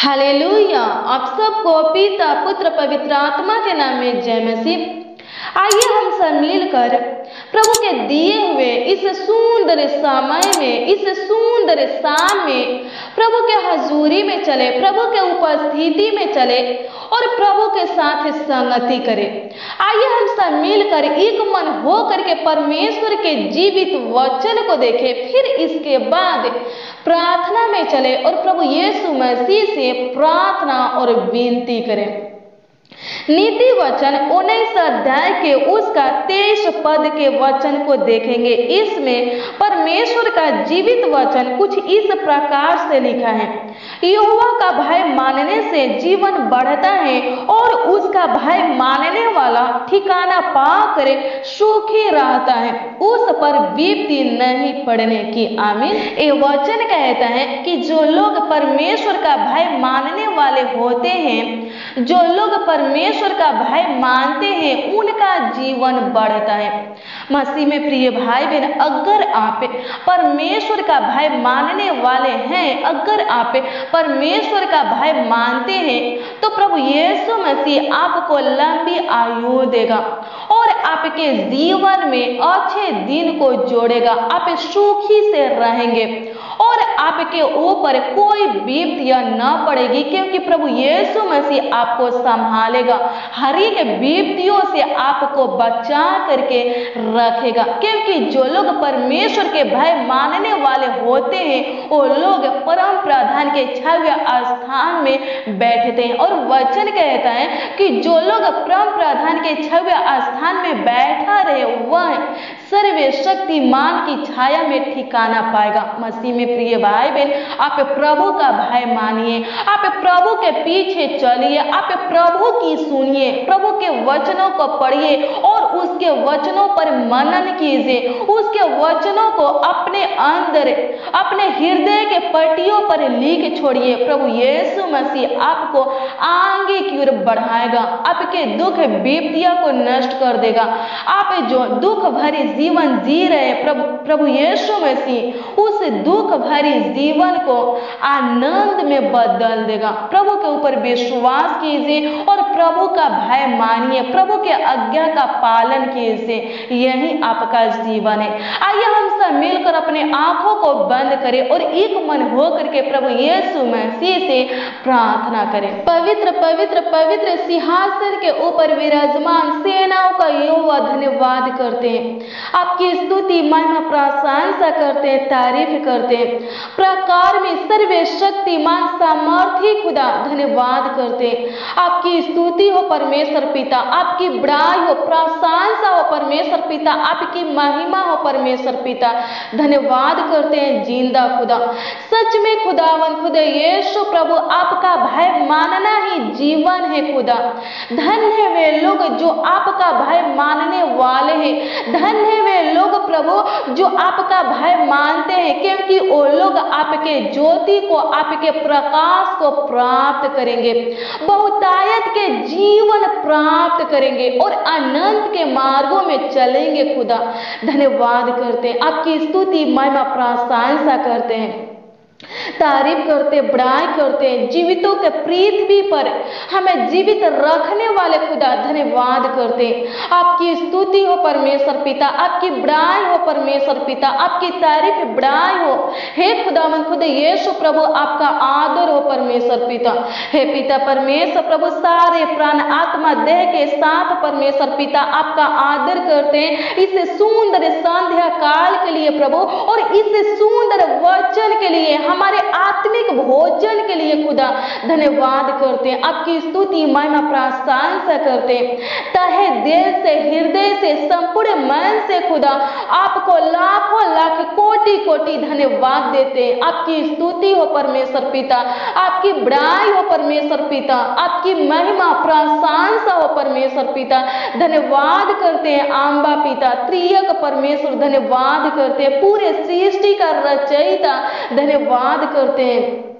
Hallelujah. आप सबको पिता पुत्र पवित्र आत्मा के नाम में जय मसीह। आइए हम सब मिलकर प्रभु के दिए हुए इस सुंदर समय में, इस सुंदर शाम में प्रभु के हजूरी में चले, प्रभु के उपस्थिति में चले और प्रभु के साथ संगति करें। आइए हम सब मिलकर एक मन होकर करके परमेश्वर के जीवित वचन को देखें, फिर इसके बाद प्रार्थना में चले और प्रभु यीशु मसीह से प्रार्थना और विनती करें। नीति वचन उन्नीस अध्याय के उसका तेईस पद के वचन को देखेंगे। इसमें परमेश्वर का जीवित वचन कुछ इस प्रकार से लिखा है। यहोवा का भय मानने से जीवन बढ़ता है और उसका भय मानने वाला ठिकाना पाकर सुखी रहता है। उस पर विपत्ति नहीं पड़ने की। आमीन। ये वचन कहता है कि जो लोग परमेश्वर का भय मानने वाले होते हैं जो लोग परमेश्वर का भय मानते हैं, उनका जीवन बढ़ता है। मसीह में प्रिय भाई बहन अगर आप परमेश्वर का भय मानने वाले हैं, अगर आप परमेश्वर का भय मानते हैं तो प्रभु यीशु मसीह आपको लंबी आयु देगा और आपके जीवन में अच्छे दिन को जोड़ेगा। आप सुखी से रहेंगे और आपके ऊपर कोई विपत्तियाँ न पड़ेगी, क्योंकि प्रभु यीशु मसीह आपको संभालेगा। हर एक विपत्तियों से आपको बचा करके रखेगा। क्योंकि जो लोग परमेश्वर के भय मानने वाले होते हैं, वो लोग परम प्रधान के छव्य स्थान में बैठते हैं और वचन कहता है कि जो लोग परम प्रधान के छव्य स्थान में बैठा रहे, वह सर्वे शक्तिमान की छाया में ठिकाना पाएगा। मसीह में प्रिय भाई बहन आप प्रभु का भय मानिए, आप प्रभु के पीछे चलिए, आप प्रभु की सुनिए, प्रभु के वचनों को पढ़िए और उसके वचनों पर मनन कीजिए। उसके वचनों को अपने अंदर, अपने हृदय के पट्टियों पर लिख छोड़िए। प्रभु यीशु मसीह आपको आगे की ओर बढ़ाएगा, आपके दुख विपत्तियों को नष्ट कर देगा। आप जो दुख भरी जीवन जी रहे प्रभु प्रभु यीशु मसीह, उस दुख भरी जीवन को आनंद में बदल देगा। प्रभु के ऊपर विश्वास कीजिए और प्रभु का भय मानिए, प्रभु के आज्ञा का पालन कीजिए। यही आपका जीवन है। आइए हम सब मिलकर अपने आँखों को बंद करें और एक मन होकर के प्रभु यीशु मसीह से प्रार्थना करें। पवित्र पवित्र पवित्र सिंहासन के ऊपर विराजमान सेनाओं का युवा धन्यवाद करते हैं। आपकी स्तुति महिमा प्रशंसा करते हैं तारीफ़ करते। हैं प्रकार में सर्वे शक्तिमान सामर्थ्य, खुदा, धन्यवाद करते। हैं आपकी स्तुति हो परमेश्वर पिता, आपकी बड़ाई हो प्रशंसा हो परमेश्वर पिता, आपकी महिमा हो परमेश्वर पिता। धन्यवाद करते हैं, ज़िंदा खुदा। सच में खुदावन, खुदा यीशु प्रभु आपका भय मानना ही जीवन है खुदा। धन्य वे लोग जो आपका भय मानने वाले हैं। धन्य वे लोग प्रभु जो आपका भय मानते हैं, क्योंकि वो लोग आपके ज्योति को, आपके प्रकाश को प्राप्त करेंगे। बहुतायत के जीवन प्राप्त करेंगे और अनंत के मार्गों में चलेंगे खुदा। धन्यवाद करते हैं। आपकी स्तुति, महिमा प्रशंसा करते हैं। तारीफ़ करते बड़ाई करते, जीवितों के पृथ्वी पर हमें जीवित रखने वाले खुदा धन्यवाद करते। आपकी स्तुति हो परमेश्वर पिता, आपकी बड़ाई हो परमेश्वर पिता, आपकी तारीफ़ बड़ाई हो। हे खुदावन, खुद यीशु प्रभु, आपका आदर हो परमेश्वर पिता। हे पिता परमेश्वर प्रभु, सारे प्राण आत्मा देह के साथ परमेश्वर पिता, आपका आदर करते। हैं इस सुंदर संध्या काल के लिए प्रभु, और इस सुंदर वचन के लिए हमारे आत्मिक भोजन के लिए खुदा धन्यवाद करते हैं। आपकी स्तुति, महिमा, प्रशंसा करते हैं। तहे दिल से, हृदय से, संपूर्ण मन से खुदा आपको लाखों, लाख कोटि कोटि धन्यवाद देते हैं। आपकी स्तुति हो परमेश्वर पिता, आपकी बड़ाई हो परमेश्वर पिता, आपकी महिमा प्रशंसा हो परमेश्वर पिता धन्यवाद करते हैं। आम्बा पिता, त्रियक परमेश्वर धन्यवाद करते हैं। पूरे सृष्टि का रचयिता धन्यवाद करते हैं।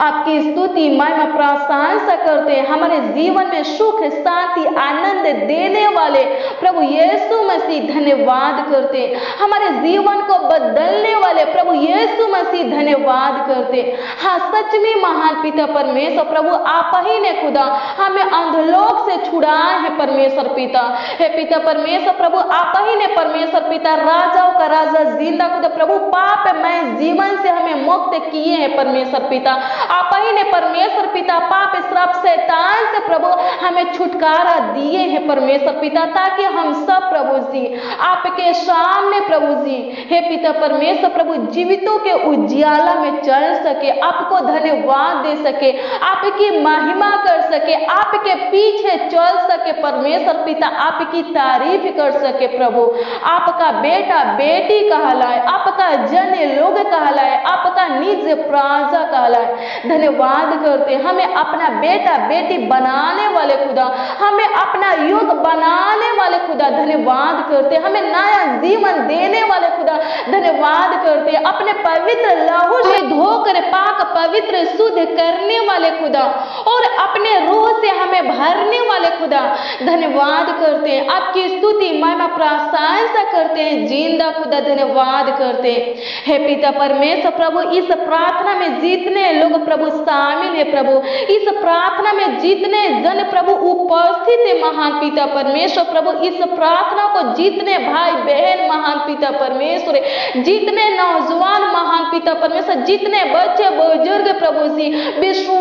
आपकी स्तुति, महिमा, प्रशंसा करते हैं। हमारे जीवन में सुख, शांति, आनंद देने वाले प्रभु यीशु मसीह धन्यवाद करते, हमारे जीवन को बदलने वाले प्रभु यीशु मसीह धन्यवाद करते। हाँ सच में महान पिता परमेश्वर, प्रभु आप ही ने खुदा हमें अंधलोक से छुड़ाए हैं परमेश्वर पिता। हे पिता परमेश्वर, प्रभु आप ही ने परमेश्वर पिता, राजाओं का राजा, ज़िंदा खुदा, प्रभु पाप मैं जीवन से हमें मुक्त किए हैं परमेश्वर पिता। आप ही ने परमेश्वर पिता, पाप, श्राप, शैतान से प्रभु हमें छुटकारा दिए हैं परमेश्वर पिता, ताकि हम सब प्रभु जी आपके सामने प्रभु जी। हे पिता परमेश्वर, प्रभु जीवितों के उज्याला में चल सके, आपको धन्यवाद दे सके, आपकी महिमा कर सके, आपके पीछे चल सके। परमेश्वर पिता, आपकी तारीफ़ कर सके प्रभु। आपका बेटा, बेटी कहलाए, आपका जन लोग कहलाए, आपका निज प्राजा कहलाए। धन्यवाद करते हमें अपना बेटा, बेटी बनाने वाले खुदा, हमें अपना युग बनाने वाले खुदा, धन्यवाद करते हमें नया जीवन देने वाले खुदा धन्यवाद करते अपने पवित्र लहू से पवित्र, शुद्ध करने वाले खुदा और अपने रूह से हमें भरने वाले खुदा। धन्यवाद करते हैं। आपकी स्तुति, महिमा, प्रशंसा करते हैं। ज़िंदा खुदा, धन्यवाद करते हैं। हे पिता परमेश्वर, प्रभु, इस प्रार्थना में जितने लोग प्रभु शामिल है प्रभु, इस प्रार्थना में जितने जन प्रभु उपस्थित है महान पिता परमेश्वर, प्रभु, इस प्रार्थना को जितने भाई बहन महान पिता परमेश्वर जितने नौजवान महान पिता परमेश्वर, जितने बच्चे बुज़ुर्ग प्रभु जी विश्वास के साथ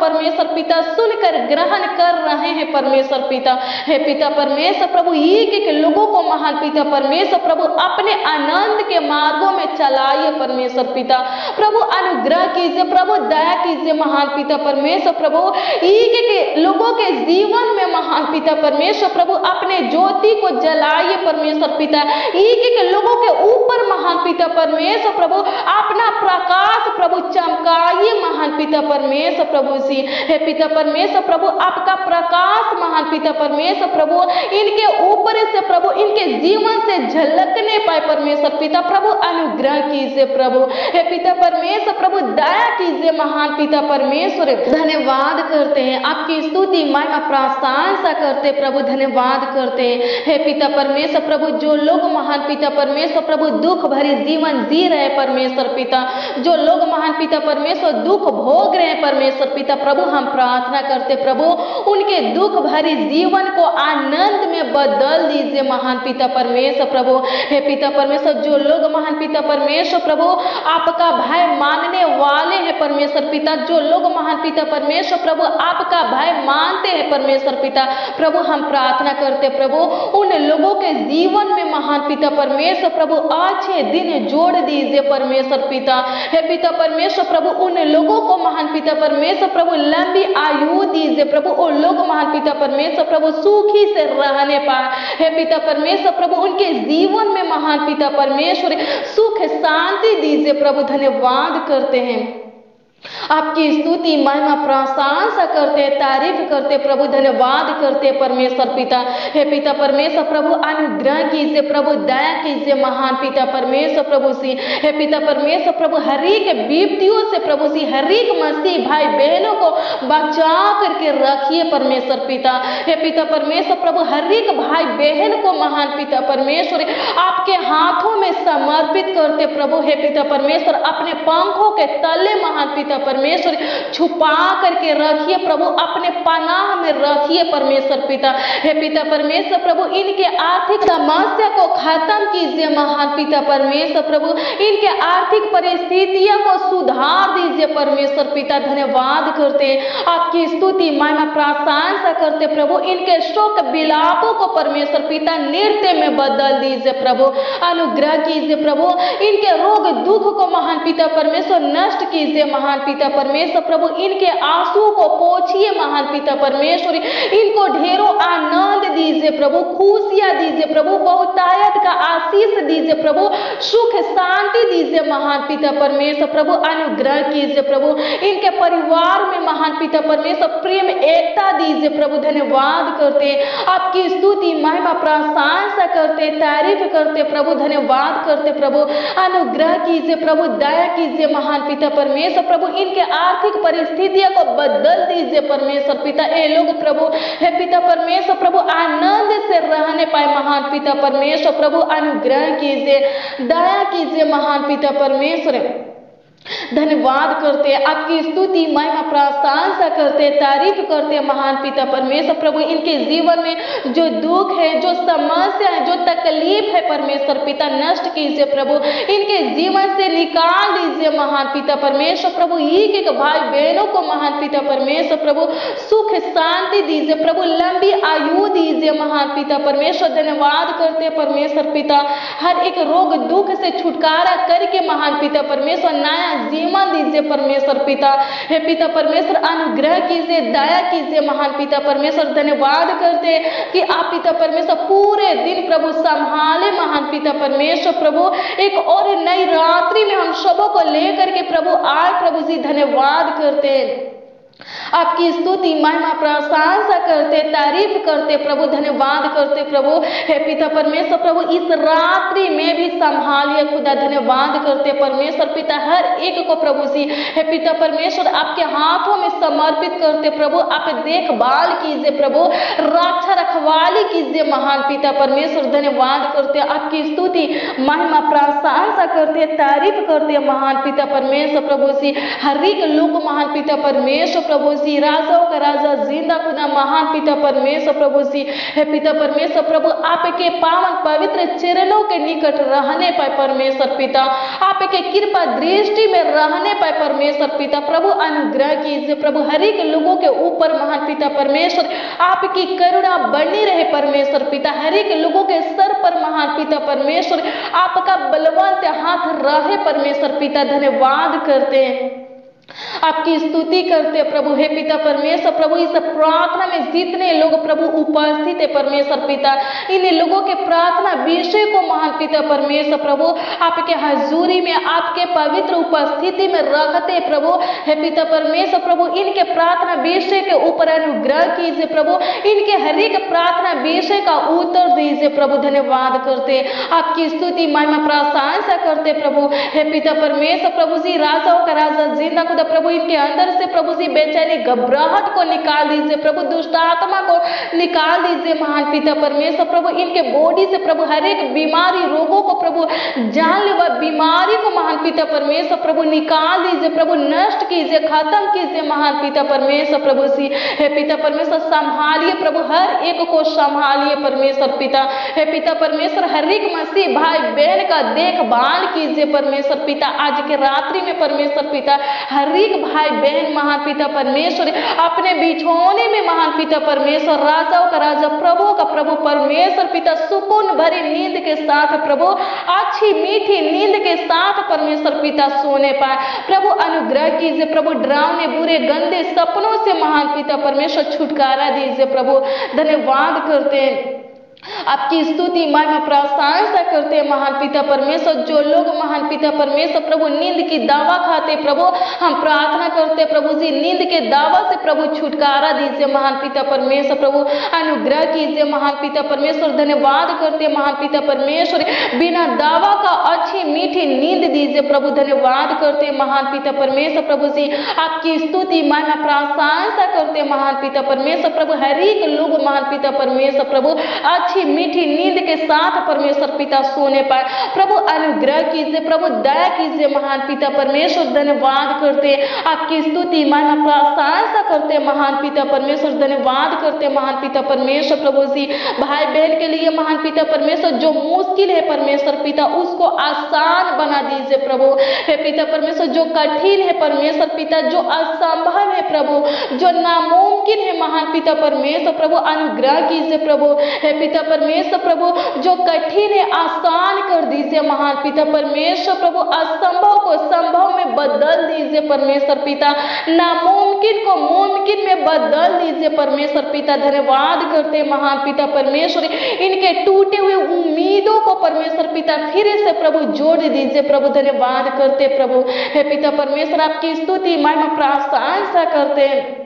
परमेश्वर पिता सुनकर ग्रहण कर रहे हैं परमेश्वर पिता। हे पिता परमेश्वर प्रभु, एक एक लोगों को महान पिता परमेश्वर प्रभु, अपने आनंद के मार्गों में चलाइए परमेश्वर पिता। प्रभु, अनुग्रह कीजिए, प्रभु, दया कीजिए महान पिता परमेश्वर प्रभु। एक एक लोगों के जीवन में महान पिता परमेश्वर प्रभु, अपने ज्योति को जलाइए परमेश्वर पिता। एक एक लोगों के ऊपर महान पिता परमेश्वर प्रभु, अपना प्रकाश प्रभु चमकाइए महान पिता परमेश्वर प्रभु जी हे पिता परमेश्वर प्रभु, आपका प्रकाश महान पिता परमेश्वर प्रभु, इनके ऊपर से प्रभु, इनके जीवन से झलकने पाए परमेश्वर पिता प्रभु, अनुग्रह कीजिए प्रभु। हे पिता परमेश्वर प्रभु, दया कीजिए महान पिता परमेश्वर। धन्यवाद करते हैं, आपकी स्तुति, महिमा, प्रशंसा करते प्रभु, धन्यवाद करते हैं। हे पिता परमेश्वर प्रभु, जो लोग महान पिता परमेश्वर प्रभु, दुख भरी जीवन जी रहे परमेश्वर पिता। जो लोग महान पिता परमेश्वर, दुख भोग रहे परमेश्वर पिता प्रभु हम प्रार्थना करते प्रभु, उनके दुख भरी जीवन को आनंद में बदल दीजिए, महान पिता परमेश्वर, प्रभु। हे पिता परमेश्वर, जो लोग महान पिता परमेश्वर, प्रभु, आपका भय मानने वाले हैं परमेश्वर पिता। जो लोग महान पिता परमेश्वर, प्रभु, आपका भय मानते हैं परमेश्वर पिता। प्रभु, हम प्रार्थना करते प्रभु, उन लोगों के जीवन में महान पिता परमेश्वर, प्रभु अच्छे दिन जोड़ दीजिए परमेश्वर पिता। हे पिता परमेश्वर, प्रभु, उन लोगों को महान पिता परमेश्वर, प्रभु लंबी आयु दीजिए प्रभु, और लोग महान पिता परमेश्वर प्रभु, सुखी से रहने पाए। हे पिता परमेश्वर प्रभु, उनके जीवन में महान पिता परमेश्वर, सुख, शांति दीजिए प्रभु, धन्यवाद करते हैं। आपकी स्तुति, महिमा, प्रशंसा करते, तारीफ़ करते, प्रभु धन्यवाद करते परमेश्वर पिता। हे पिता परमेश्वर, प्रभु अनुग्रह कीजिए, प्रभु दया कीजिए, महान पिता परमेश्वर प्रभु सी हे पिता परमेश्वर, प्रभु हरेक विपतियों से प्रभु सी हरेक मसीह भाई बहनों को बचा करके रखिए परमेश्वर पिता। हे पिता परमेश्वर, प्रभु हरेक भाई बहन को महान पिता परमेश्वर, आपके हाथों में समर्पित करते, प्रभु, हे पिता परमेश्वर, अपने पंखों के तले महान पिता परमेश्वर, छुपा करके रखिए, प्रभु, अपने पनाह में रखिए परमेश्वर पिता। हे पिता परमेश्वर, प्रभु, इनके आर्थिक समस्या को खत्म कीजिए, महान पिता परमेश्वर, प्रभु, इनके आर्थिक परिस्थितियों को सुधार दीजिए, परमेश्वर पिता, धन्यवाद करते। आपकी स्तुति, महिमा, प्रशंसा करते, प्रभु, इनके शोक, विलापों को परमेश्वर पिता नृत्य में बदल दीजिए, प्रभु। अनुग्रह कीजिए, प्रभु। इनके रोग दुख को महान पिता परमेश्वर, नष्ट कीजिए महान पिता परमेश्वर। प्रभु, इनके आँसू को पोछिए महान पिता परमेश्वर। इनको ढेरों आनंद दीजिए प्रभु, खुशियाँ दीजिए प्रभु बहुतायत का आशीष दीजिए प्रभु, सुख शांति दीजिए महान पिता परमेश्वर। प्रभु, अनुग्रह कीजिए प्रभु। इनके परिवार में महान पिता परमेश्वर, प्रेम, एकता दीजिए प्रभु। धन्यवाद करते, आपकी स्तुति, महिमा, प्रशंसा करते, तारीफ़ करते, प्रभु, धन्यवाद करते, प्रभु। अनुग्रह कीजिए, प्रभु दया कीजिए, महान पिता परमेश्वर। प्रभु, इनके आर्थिक परिस्थितियों को बदल दीजिए, परमेश्वर पिता। ए लोग प्रभु, हे पिता परमेश्वर, प्रभु, आनंद से रहने पाए महान पिता परमेश्वर। प्रभु, अनुग्रह कीजिए, दया कीजिए, महान पिता परमेश्वर। धन्यवाद करते, आपकी स्तुति, महिमा प्रशंसा करते, तारीफ़ करते, महान पिता परमेश्वर प्रभु, इनके जीवन में जो दुख है, जो समस्या है, जो तकलीफ़ है परमेश्वर पिता, नष्ट कीजिए प्रभु, इनके जीवन से निकाल दीजिए, महान पिता परमेश्वर प्रभु, एक एक भाई बहनों को, महान पिता परमेश्वर प्रभु, सुख, शांति दीजिए प्रभु, लंबी आयु दीजिए, महान पिता परमेश्वर, धन्यवाद करते परमेश्वर पिता, हर एक रोग, दुख से छुटकारा करके, महान पिता परमेश्वर, नया जीवन दीजिए परमेश्वर पिता। हे पिता परमेश्वर, अनुग्रह कीजिए, दया कीजिए, महान पिता परमेश्वर। धन्यवाद करते कि आप पिता परमेश्वर पूरे दिन प्रभु संभाले, महान पिता परमेश्वर प्रभु। एक और नई रात्रि में हम सबों को लेकर के प्रभु आए, प्रभु जी धन्यवाद करते। आपकी स्तुति, महिमा, प्रशंसा करते, तारीफ़ करते, प्रभु, धन्यवाद करते, प्रभु। हे पिता परमेश्वर, प्रभु, इस रात्रि में भी संभालिए, खुदा, धन्यवाद करते, परमेश्वर पिता, हर एक को प्रभु सी हे पिता परमेश्वर, आपके हाथों में समर्पित करते, प्रभु, आप देखभाल कीजिए, प्रभु। रक्षा रखवाली कीजिए, महान पिता परमेश्वर, धन्यवाद करते, आपकी स्तुति, महिमा, प्रशंसा करते, तारीफ़ करते, महान पिता परमेश्वर, प्रभु सी हर एक लोग, महान पिता परमेश्वर, प्रभु सी, राजाओं का राजा ज़िंदा खुदा महान पिता परमेश्वर प्रभु सी। हे पिता परमेश्वर प्रभु, आपके पावन पवित्र चरणों के निकट रहने पाए परमेश्वर पिता। आपके कृपा दृष्टि में रहने पाए परमेश्वर पिता। प्रभु, अनुग्रह कीजिए। प्रभु हर एक लोगों के ऊपर महान पिता परमेश्वर, आपकी करुणा बनी रहे परमेश्वर पिता। हर एक लोगों के सर पर महान पिता परमेश्वर, आपका बलवंत हाथ रहे परमेश्वर पिता। धन्यवाद करते हैं। आपकी स्तुति करते प्रभु, हे पिता परमेश्वर, प्रभु, इस प्रार्थना में जितने लोग प्रभु उपस्थित है परमेश्वर पिता इन लोगों के प्रार्थना विषय को महान पिता परमेश्वर प्रभु, आपके हजूरी में, आपके पवित्र उपस्थिति में रखते प्रभु, हे पिता परमेश्वर प्रभु, इनके प्रार्थना विषय के ऊपर अनुग्रह कीजिए प्रभु, इनके हर एक प्रार्थना विषय का उत्तर दीजिए प्रभु, धन्यवाद करते, आपकी स्तुति, महिमा, प्रशंसा करते प्रभु, हे पिता परमेश्वर प्रभु, जी राजाओं का राजा ज़िंदा खुदा प्रभु इनके अंदर से प्रभु जी बेचैनी, घबराहट को निकाल दीजिए, प्रभु दुष्ट आत्मा को निकाल दीजिए, महान पिता परमेश्वर, प्रभु इनके बॉडी से प्रभु हर एक बीमारी, रोगों को प्रभु जानलेवा, बीमारी को महान पिता परमेश्वर, प्रभु निकाल दीजिए, प्रभु नष्ट कीजिए, खत्म कीजिए, महान पिता परमेश्वर, प्रभु सी हे पिता परमेश्वर, संभालिए प्रभु, हर एक को संभालिए परमेश्वर पिता। हे पिता परमेश्वर हर एक मसीह भाई बहन का देखभाल कीजिए परमेश्वर पिता। आज के रात्रि में परमेश्वर पिता हर एक भाई बहन महान पिता परमेश्वर, अपने बिछोने में महान पिता परमेश्वर, राजाओं का राजा प्रभु का प्रभु परमेश्वर, पिता सुकून भरी नींद के साथ प्रभु, अच्छी मीठी नींद के साथ परमेश्वर पिता सोने पाए। प्रभु, अनुग्रह कीजिए, प्रभु, डरावने, बुरे, गंदे सपनों से महान पिता परमेश्वर छुटकारा दीजिए प्रभु। धन्यवाद करते हैं। आपकी स्तुति महिमा प्रशंसा करते हैं महान पिता परमेश्वर। जो लोग महान पिता परमेश्वर, प्रभु नींद की दावा खाते प्रभु, हम प्रार्थना करते प्रभु जी, नींद के दावा से प्रभु छुटकारा दीजिए महान पिता परमेश्वर। प्रभु, अनुग्रह कीजिए महान पिता परमेश्वर। धन्यवाद करते महान पिता परमेश्वर। बिना दावा का अच्छी मीठी नींद दीजिए प्रभु। धन्यवाद करते महान पिता परमेश्वर। प्रभु जी, आपकी स्तुति महिमा प्रशंसा करते महान पिता परमेश्वर। प्रभु, हर एक लोग महान पिता परमेश्वर। प्रभु अच्छी मीठी नींद के साथ परमेश्वर पिता सोने पाए प्रभु, अनुग्रह कीजिए, प्रभु, दया कीजिए, महान पिता परमेश्वर, धन्यवाद करते। आपकी स्तुति, महिमा, प्रशंसा करते, महान पिता परमेश्वर, धन्यवाद करते, महान पिता परमेश्वर, प्रभु जी। भाई बहन के लिए, महान पिता परमेश्वर, जो मुश्किल है, परमेश्वर पिता, उसको आसान बना दीजिए, प्रभु। हे पिता परमेश्वर, जो कठिन है, परमेश्वर पिता, जो असंभव है, प्रभु। जो नामुमकिन है, महान पिता परमेश्वर, प्रभु, अनुग्रह कीजिए, प्रभु। हे पिता परमेश्वर प्रभु, जो कठिन है, आसान कर दीजिए महान पिता परमेश्वर प्रभु। असंभव को संभव में बदल दीजिए परमेश्वर पिता। नामुमकिन को मुमकिन में बदल दीजिए परमेश्वर पिता। धन्यवाद करते महान पिता परमेश्वर। इनके टूटे हुए उम्मीदों को परमेश्वर पिता फिर से प्रभु जोड़ दीजिए प्रभु। धन्यवाद करते प्रभु। हे पिता परमेश्वर, आपकी स्तुति, महिमा प्रशंसा करते हैं।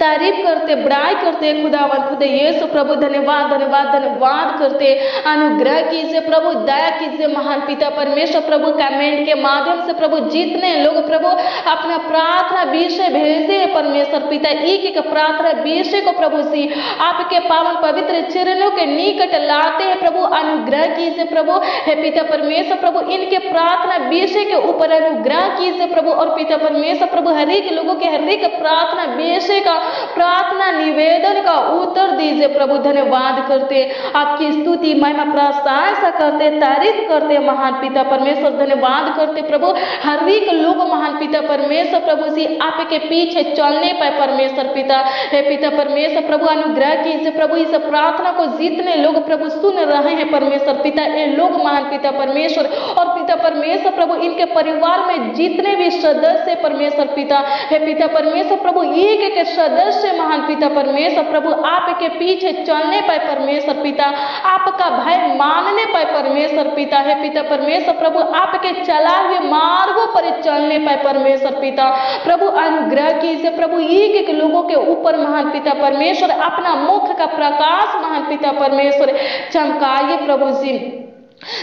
तारीफ़ करते बड़ाई करते, खुदावन, खुद यीशु प्रभु, धन्यवाद धन्यवाद धन्यवाद करते। अनुग्रह कीजिए प्रभु, दया कीजिए महान पिता परमेश्वर प्रभु, कमेंट के माध्यम से प्रभु जितने लोग प्रभु अपना प्रार्थना विषय भेजे परमेश्वर पिता एक एक प्रार्थना विषय को प्रभु सी, आपके पावन पवित्र चरणों के निकट लाते हैं प्रभु। अनुग्रह कीजिए प्रभु, हे पिता परमेश्वर प्रभु, इनके प्रार्थना विषय के ऊपर अनुग्रह कीजिए प्रभु। और पिता परमेश्वर प्रभु हर एक लोगों के हर एक प्रार्थना विषय का प्रार्थना, निवेदन का उत्तर दीजिए। प्रभु, धन्यवाद करते। आपकी स्तुति, महिमा, प्रशंसा करते, तारीफ़ करते महान पिता परमेश्वर। धन्यवाद करते प्रभु। हर एक लोग महान पिता परमेश्वर, प्रभु जी, आपके पीछे चलने पाए परमेश्वर पिता। हे पिता परमेश्वर, प्रभु, अनुग्रह कीजिए। प्रभु, इस प्रार्थना को जितने लोग प्रभु सुन रहे हैं परमेश्वर पिता, ये लोग महान पिता परमेश्वर। और पिता परमेश्वर, प्रभु, इनके परिवार में जितने भी सदस्य परमेश्वर पिता। हे पिता परमेश्वर, प्रभु एक एक सदस्य महान पिता परमेश्वर, प्रभु आपके पीछे चलने पाए परमेश्वर पिता, आपका भय मानने पाए परमेश्वर पिता है। पिता परमेश्वर, प्रभु आपके चला हुए मार्गों पर चलने पाए परमेश्वर पिता। प्रभु अनुग्रह कीजिए, प्रभु एक एक लोगों के ऊपर महान पिता परमेश्वर, अपना मुख का प्रकाश महान पिता परमेश्वर, चमकाइए प्रभु जी।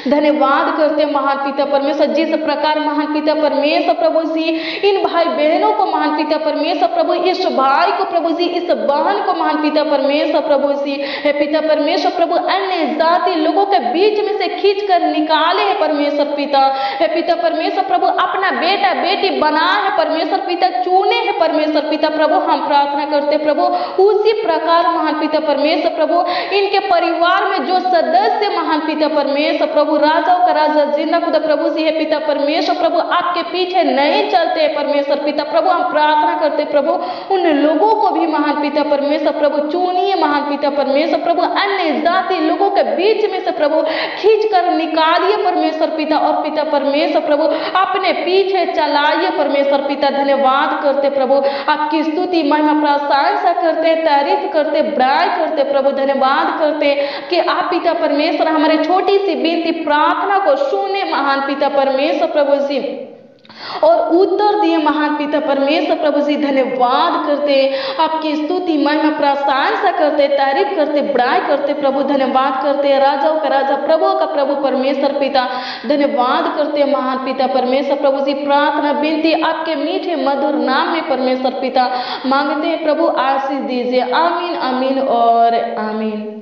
धन्यवाद करते महान पिता परमेश्वर, जिस प्रकार महान पिता परमेश्वर प्रभु जी, इन भाई बहनों को महान पिता परमेश्वर प्रभु, इस भाई को प्रभु जी, इस बहन को महान पिता परमेश्वर प्रभु जी, हे पिता परमेश्वर प्रभु, अन्य जाति लोगों के बीच में से खींच कर निकाले है परमेश्वर पिता। हे पिता परमेश्वर प्रभु, अपना बेटा, बेटी बना है परमेश्वर पिता, चुने है परमेश्वर पिता प्रभु, हम प्रार्थना करते प्रभु, उसी प्रकार महान पिता परमेश्वर प्रभु, इनके परिवार में जो सदस्य महान पिता परमेश्वर प्रभु राजाओं का राजा ज़िंदा खुदा प्रभु जी है, पिता परमेश्वर, प्रभु आपके पीछे नहीं चलते परमेश्वर। पिता प्रभु, हम प्रार्थना करते प्रभु, उन लोगों को भी महान पिता परमेश्वर, प्रभु, चुनिए महान पिता परमेश्वर, प्रभु, अन्य जाति लोगों के बीच में से प्रभु खींच कर निकालिए परमेश्वर पिता और पिता परमेश्वर प्रभु, अपने पीछे चलाइए परमेश्वर पिता। धन्यवाद करते प्रभु, आपकी स्तुति, महिमा, प्रशंसा करते तारीफ़ करते बड़ाई करते प्रभु, धन्यवाद करते कि आप पिता परमेश्वर हमारे छोटी सी बेटी प्रार्थना को सुने महान पिता परमेश्वर प्रभु जी। और उत्तर दिए महान पिता परमेश्वर प्रभु जी, धन्यवाद करते, आपकी स्तुति, महिमा प्रशंसा करते, तारीफ़ करते बड़ाई करते, प्रभु धन्यवाद करते, राजाओं का राजा प्रभु का प्रभु परमेश्वर पिता, धन्यवाद करते महान पिता परमेश्वर प्रभु जी। प्रार्थना, विनती, आपके मीठे, मधुर नाम में परमेश्वर पिता, मांगते हैं प्रभु, आशीष दीजिए, आमीन आमीन और आमीन।